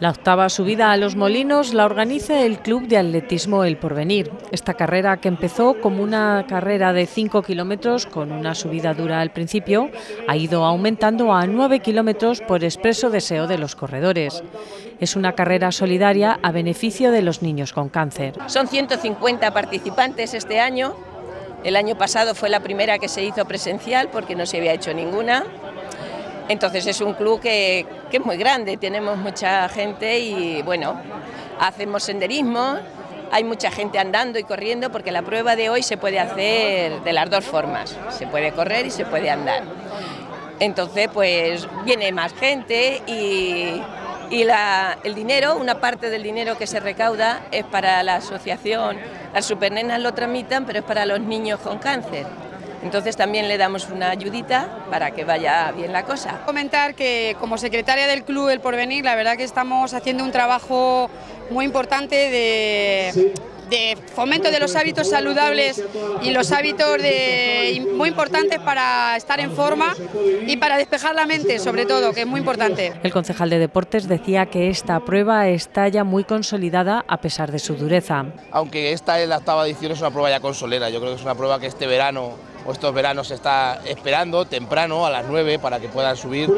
La octava subida a los molinos la organiza el Club de Atletismo El Porvenir. Esta carrera, que empezó como una carrera de 5 kilómetros con una subida dura al principio, ha ido aumentando a 9 kilómetros por expreso deseo de los corredores. Es una carrera solidaria a beneficio de los niños con cáncer. Son 150 participantes este año. El año pasado fue la primera que se hizo presencial porque no se había hecho ninguna. Entonces es un club que, es muy grande, tenemos mucha gente y bueno, hacemos senderismo, hay mucha gente andando y corriendo porque la prueba de hoy se puede hacer de las dos formas, se puede correr y se puede andar. Entonces pues viene más gente y, el dinero, una parte del dinero que se recauda es para la asociación, las supernenas lo tramitan, pero es para los niños con cáncer. Entonces también le damos una ayudita para que vaya bien la cosa. Comentar que como secretaria del Club El Porvenir, la verdad que estamos haciendo un trabajo muy importante de, fomento de los hábitos saludables y los hábitos muy importantes para estar en forma y para despejar la mente, sobre todo, que es muy importante. El concejal de Deportes decía que esta prueba está ya muy consolidada a pesar de su dureza. Aunque esta es la octava edición, es una prueba ya consolera. Yo creo que es una prueba que este verano o estos veranos se está esperando temprano a las 9 para que puedan subir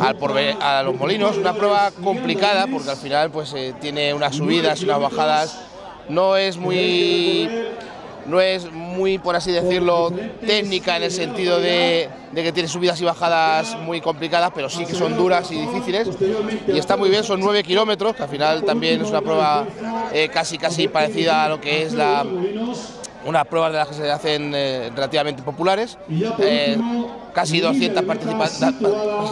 al a los molinos. Una prueba complicada porque al final pues eh, tiene unas subidas y unas bajadas. No es muy no es muy, por así decirlo, técnica en el sentido de, que tiene subidas y bajadas muy complicadas, pero sí que son duras y difíciles. Y está muy bien, son 9 kilómetros, que al final también es una prueba eh, casi casi parecida a lo que es la, unas pruebas de las que se hacen eh, relativamente populares, eh, casi, 200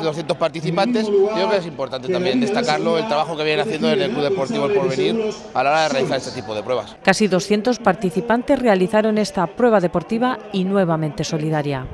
200 participantes. Creo que es importante también destacarlo, el trabajo que viene haciendo en el Club Deportivo El Porvenir a la hora de realizar este tipo de pruebas. Casi 200 participantes realizaron esta prueba deportiva y nuevamente solidaria.